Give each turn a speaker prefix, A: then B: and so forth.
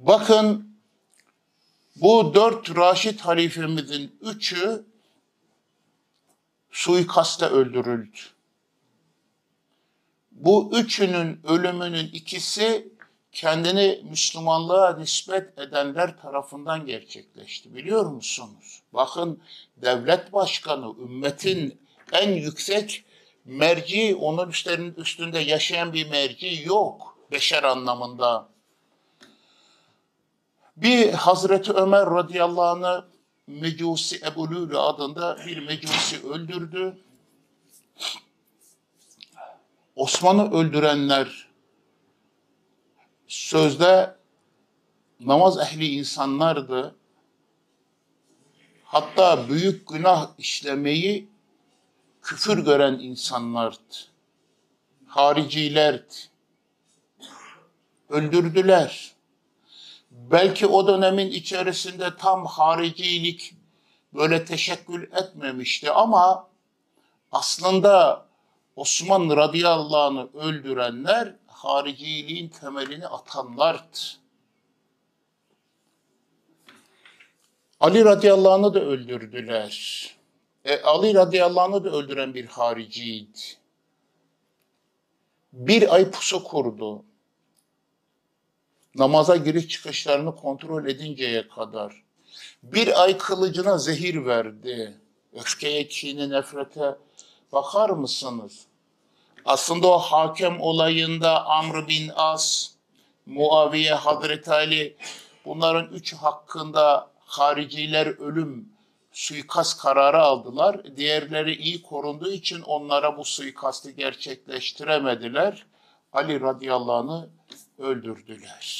A: Bakın bu dört Raşid halifemizin üçü suikasta öldürüldü. Bu üçünün ölümünün ikisi kendini Müslümanlığa nispet edenler tarafından gerçekleşti. Biliyor musunuz? Bakın devlet başkanı, ümmetin en yüksek merci, onun üstlerinin üstünde yaşayan bir merci yok. Beşer anlamında. Bir Hazreti Ömer radıyallahu anh'ı Mecusi Ebu Lülü adında bir Mecusi öldürdü. Osman'ı öldürenler sözde namaz ehli insanlardı. Hatta büyük günah işlemeyi küfür gören insanlardı. Haricilerdi. Öldürdüler. Belki o dönemin içerisinde tam haricilik böyle teşekkül etmemişti ama aslında Osman radıyallahu anh'ı öldürenler hariciliğin temelini atanlardı. Ali radıyallahu anh'ı da öldürdüler. E, Ali radıyallahu anh'ı da öldüren bir hariciydi. Bir ay pusu kurdu. Namaza giriş çıkışlarını kontrol edinceye kadar. Bir ay kılıcına zehir verdi. Öfkeye, kine, nefrete bakar mısınız? Aslında o hakem olayında Amr bin As, Muaviye, Hazreti Ali bunların üç hakkında hariciler ölüm suikast kararı aldılar. Diğerleri iyi korunduğu için onlara bu suikastı gerçekleştiremediler. Ali radıyallahu anh'ı öldürdüler.